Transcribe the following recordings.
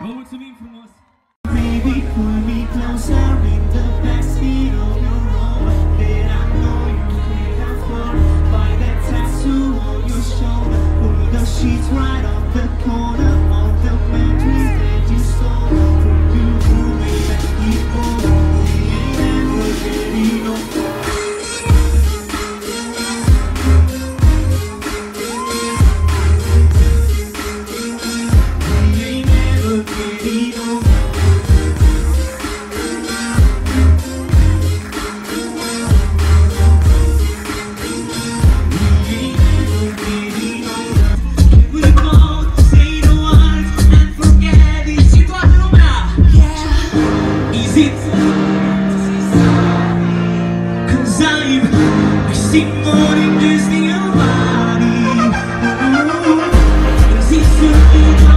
What would it from us? Baby, pull me closer. wonders the Almighty. Oh, is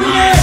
Amen.